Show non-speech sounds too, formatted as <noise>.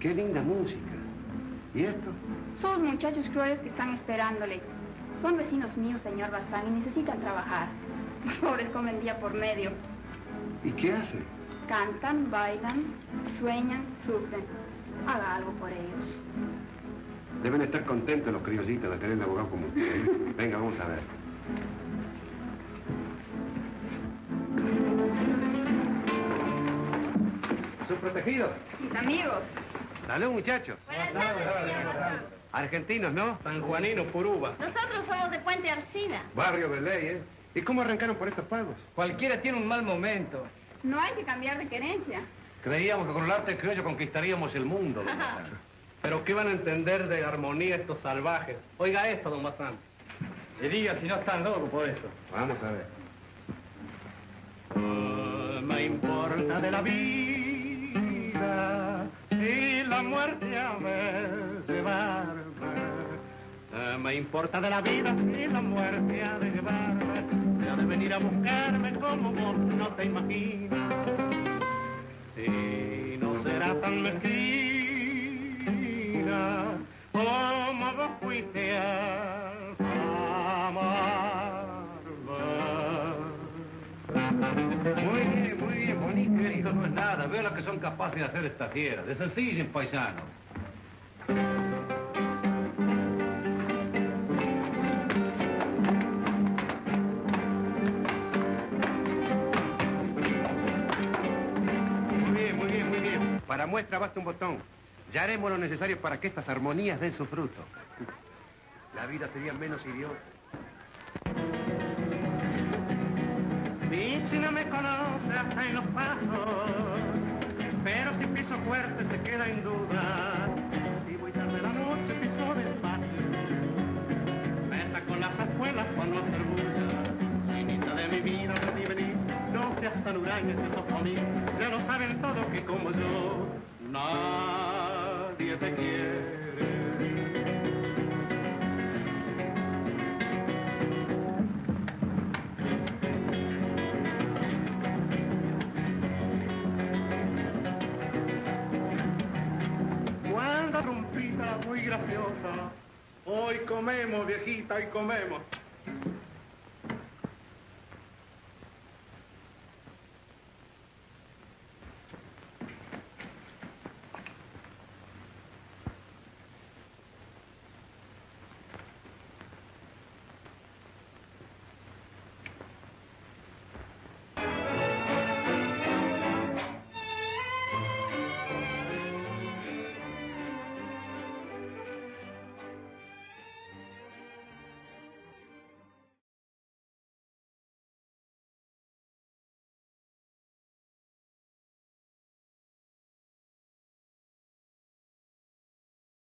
Qué linda música. ¿Y esto? Son los muchachos crueles que están esperándole. Son vecinos míos, señor Bazán, y necesitan trabajar. Los pobres comen día por medio. ¿Y qué hacen? Cantan, bailan, sueñan, sufren. Haga algo por ellos. Deben estar contentos los criollitos de tener un abogado como usted. ¿eh? <laughs> Venga, vamos a ver. Sus protegidos. Mis amigos. Salud, muchachos. Buenas tardes, Argentinos, ¿no? Sanjuaninos, Puruba. Nosotros somos de Puente Arcina. Barrio de ley, ¿eh? ¿Y cómo arrancaron por estos pagos? Cualquiera tiene un mal momento. No hay que cambiar de querencia. Creíamos que con el arte criollo conquistaríamos el mundo. <laughs> don. Pero ¿qué van a entender de armonía estos salvajes? Oiga esto, don Bazán. Le diga si no están locos por esto. Vamos a ver. ¿Qué me importa de la vida si la muerte ha de llevarme? ¿Qué me importa de la vida si la muerte ha de llevarme? Se ha de venir a buscarme como no te imaginas. Y no será tan mezquina como vos fuiste al amarme. No es nada. Veo lo que son capaces de hacer estas fieras. De sencillo en paisano. Muy bien, muy bien, muy bien. Para muestra basta un botón. Ya haremos lo necesario para que estas armonías den su fruto. La vida sería menos idiota. En los pasos, pero si piso fuerte se queda en duda. Si voy tarde la noche piso despacio, me saco las espuelas para no hacer bulla. Chinita de mi vida, vení, no seas tan huraña que sos por mí. Ya lo saben todos que como yo, nadie te quiere. Muy graciosa, hoy comemos, viejita, hoy comemos.